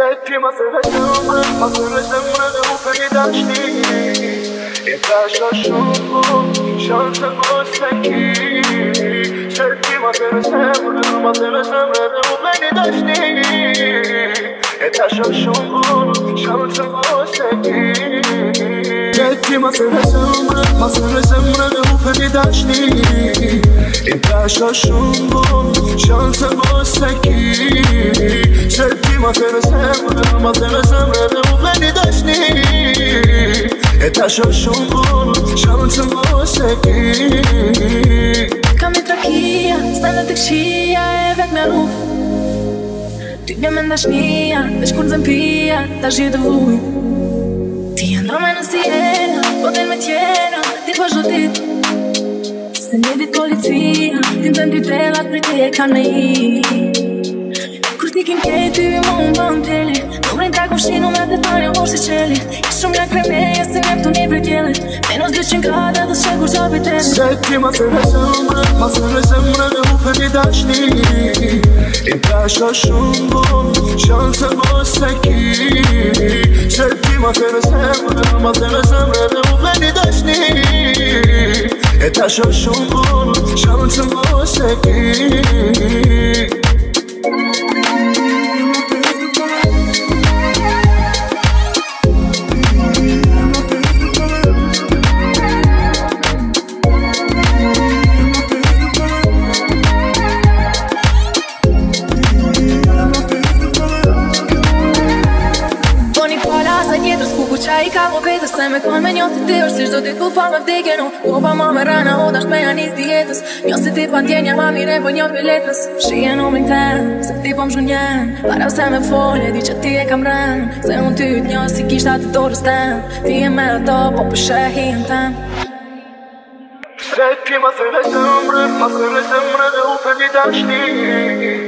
Всякие мотивы любы, мотивы замрыли, упыри дошли И прошла шутку, чем же гостяки Всякие мотивы замрыли, мотивы замрыли, упыри дошли И прошла шутку, чем же гостяки Всякие мотивы замрыли, мотивы замрыли, упыри дошли E ta shë shumë bon Shanë se bës të ki Kam i trakia, stanë të këshia e vek me ruf Ty vjen me ndashnia, veç kur zem pia, ta zhjit vuj Ti e ndrome në siena, po me tjena, ti po zhotit Se një dit kolicia, Vetim të ndy delat me te kanë i Kur t'i kim kej ty më më bën t'eli Kur në t'akum shinu me detalje jo, vorë si qeli I shumë nga kreme e se nëpë të një për kjeli Menos 200 grade dhe shë kur qopi t'eli Se ti ma të rezemre Ma të rezemre dhe u për një dashni I t'asha shumë bu Shënë se më se ki Se ti ma të rezemre Ma të rezemre dhe dashni E aquí. i ka po vetës Se me kon me njo si ti është Si shdo ditë pa me vdike no Po pa ma me rana O da shpeja njës dijetës Njo si ti pa djenja Ma mire po njo biletës Shije në me këtem Se ti po më zhun jen Para se me folje Di që ti e kam rren Se unë ty të njo si kishta të dorës tem Ti e me ato Po për shehi në tem Kretë ti ma thëve të mbre Ma thëve të mbre Dhe u për një dashni